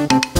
கண்டுபுடி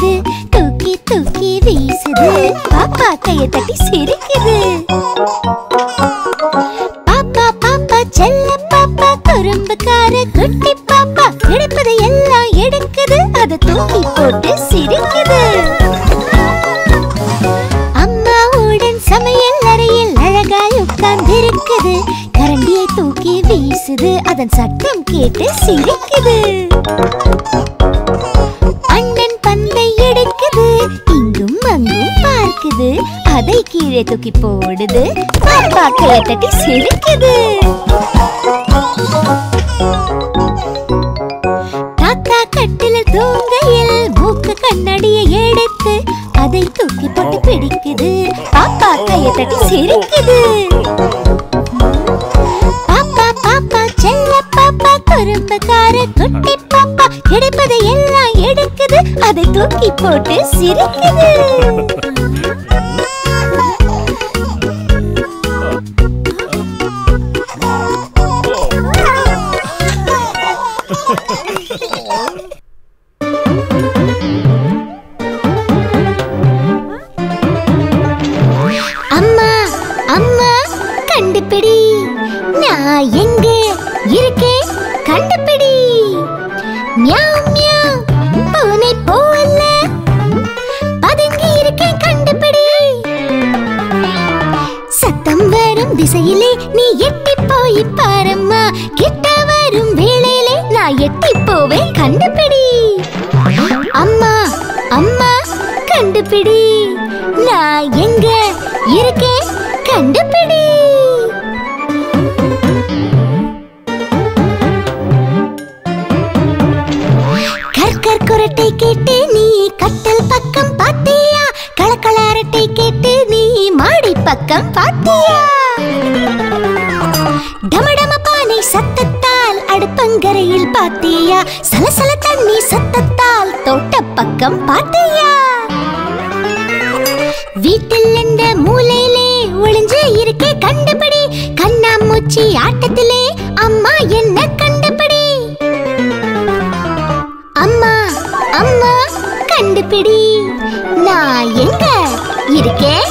எடுக்குது தூக்கி தூக்கி வீசுது. பாப்பா கையை தட்டி சிரிக்குது. பாப்பா பாப்பா செல்ல பாப்பா குறும்புக்கார குட்டி பாப்பா கிடைப்பதை எல்லாம் எடுக்குது. அதை தூக்கி போட்டு சிரிக்குது. அம்மாவுடன் சமையல் அறையில் அழகாய் உட்கார்ந்திருக்குது. கரண்டியை தூக்கி வீசுது. அதன் சத்தம் கேட்டு சிரிக்குது. கீழே தூக்கி போடுது. பாப்பா கையை தட்டி சிரிக்குது. தாத்தா கட்டில தூங்கையில் மூக்க கண்ணாடியை எடுத்து அதை தூக்கி போட்டு பிடிக்குது. பாப்பா கையை தட்டி சிரிக்குது. பாப்பா பாப்பா செல்ல பாப்பா குறும்புக்கார குட்டி பாப்பா கிடைப்பதை எல்லாம் எடுக்குது. அதை தூக்கி போட்டு சிரிக்குது. அம்மா அம்மா கண்டுபிடி. நான் எங்க இருக்கேன்? கண்டுபிடி. மியாவ் மியாவ் பூனை போல. பதுங்கி இருக்கேன் கண்டுபிடி. சத்தம் வரும் திசையிலே நீ எட்டி போய் பாரம்மா கிட்ட நான் எட்டி போவேன் கண்டுபிடி. அம்மா அம்மா கண்டுபிடி. நான் எங்க இருக்கேன்? கண்டுபிடி. கற்கர் குரட்டை கேட்டு நீ கட்டல் பக்கம் பாத்தியா? கலக்கல அரட்டை கேட்டு நீ மாடி பக்கம் பாத்தியா டமடம பானை சத்தத்தால் அடுப்பங்கரையில் பாத்தியா? சலசல தண்ணி சத்தத்தால் தோட்ட பக்கம் பாத்தியா? வீட்டில் இந்த மூலையிலே ஒளிஞ்சு இருக்கே கண்டுபிடி. கண்ணாமூச்சி ஆட்டத்திலே அம்மா என்ன கண்டுபிடி? அம்மா அம்மா கண்டுபிடி. நான் எங்க இருக்கேன்?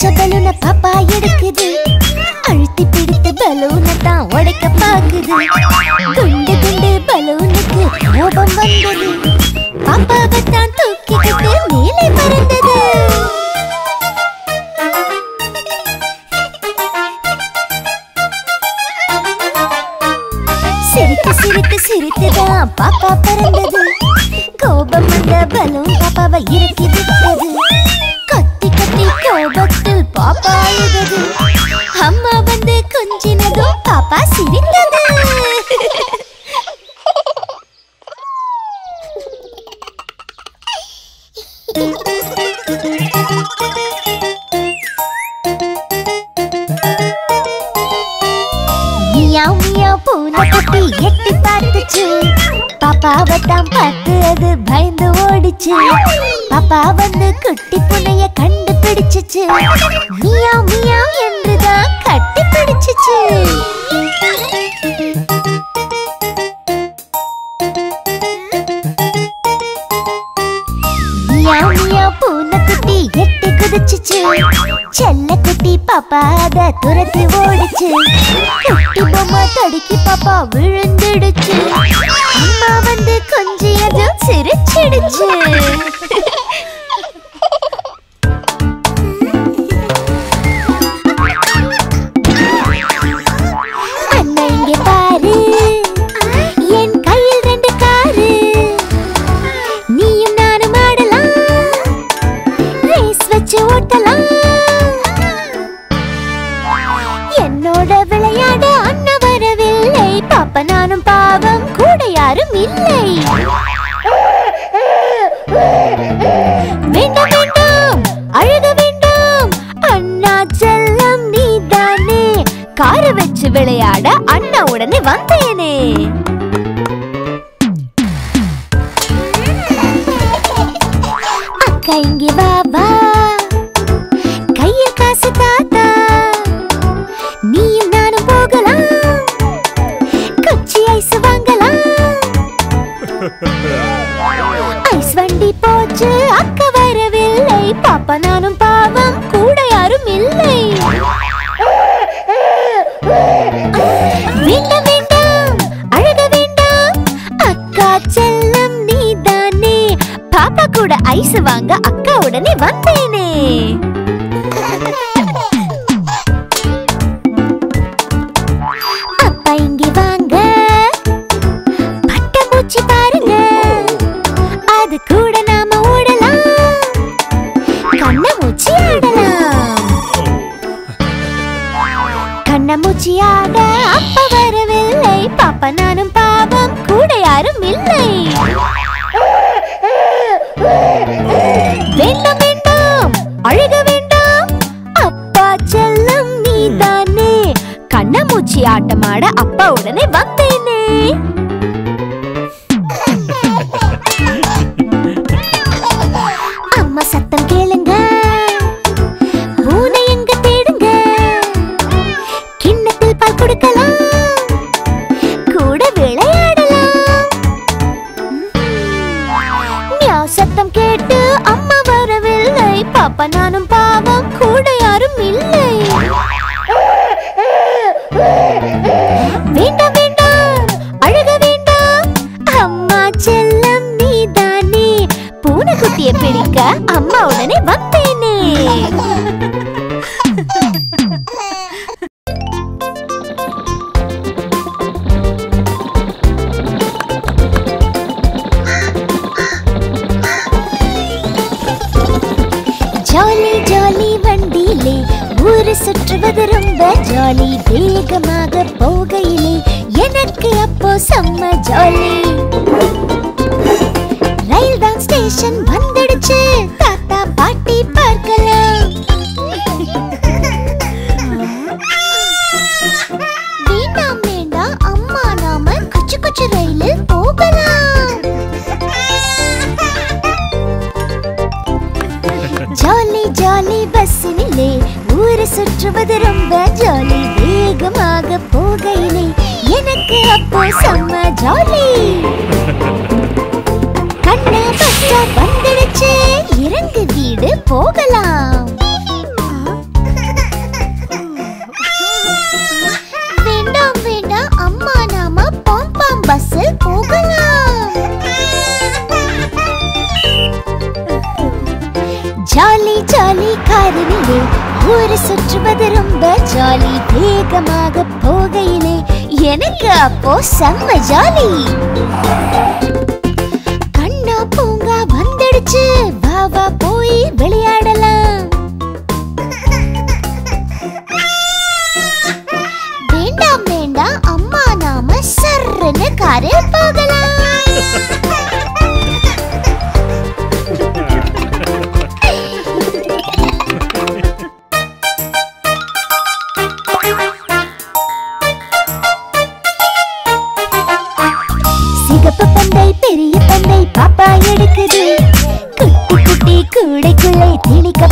பலூன பலூன பாப்பா எடுக்குது. அழுத்தி பிடித்த பலூனை தான் உடைக்க பாக்குது. குண்டு குண்டு பலூனுக்கு கோபம் வந்தது. பாப்பாவை தான் தூக்கிக்கிட்டு மேலே பறந்தது. சிரித்து சிரித்து பாப்பா பறந்தது. கோபம் வந்த பலூன் பாப்பாவை இறக்கி கோபத்தில் பாப்பா அழுதது அம்மா வந்து கொஞ்சினதும் பாப்பா சிரித்தது. மியாவ் மியாவ் பூனை குட்டி எட்டி பார்த்துச்சு. பாப்பாவை தான் பார்த்து அது பயந்து ஓடிச்சு. பாப்பா வந்து குட்டி புனைய கண்டுபிடிச்சிச்சு. மியாவ் மியாவ் என்றுதான் கட்டி பிடிச்சிச்சு மியாவ் மியாவ் பூனை குட்டி? எட்டி குதிச்சுச்சு. செல்ல குட்டி பாப்பா அத துரத்தி ஓடிச்சு. குட்டி பொம்மை தடுக்கி பாப்பா விழுந்துடுச்சு. அம்மா வந்து கொஞ்சியதும் சிரிச்சிடுச்சு. கார வச்சு விளையாட அண்ணா உடனே வந்தேனே. அக்கா இங்கே வா வா. செல்லம் நீதானே. கண்ணமூச்சி ஆட்டமாட அப்பா உடனே வந்தேனே. அம்மா சத்தம் கேளுங்க. பூனை எங்க தேடுங்க. கிண்ணத்தில் பால் கொடுக்கலாம். கூட விளையாடலாம். சத்தம் கேட்டு சுற்றுவது ரொம்ப ஜாலி வேகமாக போகையிலே எனக்கு அப்போ செம்ம ஜாலி ரயில் தான் ஸ்டேஷன் வந்து இப்போ செம்ம ஜாலி. கண்ணா பஸ் வந்துடுச்சு. இறங்கு வீடு போகலாம். வேண்டாம் வேண்டாம். அம்மா நாம பாம்பாம் பஸ்ஸில் போகலாம். ஜாலி ஜாலி காரினிலே ஊரை சுற்றுவது ரொம்ப ஜாலி. வேகமாக போகையில் எனக்கு அப்போ செம்ம ஜாலி. கண்ணா பூங்கா வந்துடுச்சு. வா வா போய் விளையாடலாம். வேண்டாம் வேண்டாம். அம்மா நாம சர்ன்னு காரில் போகலாம்.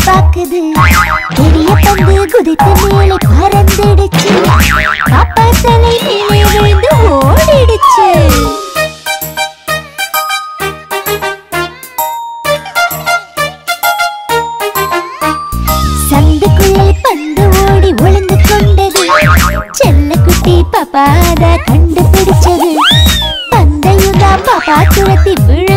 பாக்குது பெரிய பந்து குதித்து மேலே பறந்துடுச்சு. பாப்பா தலை மேலே விழுந்து ஓடிடுச்சு. சந்துக்குள்ளே பந்து ஓடி ஒளிந்து கொண்டது. செல்ல குட்டி பாப்பா அதை கண்டுபிடிச்சது. பந்தையும் தான் பாப்பா துரத்தி விழுந்துடுச்சு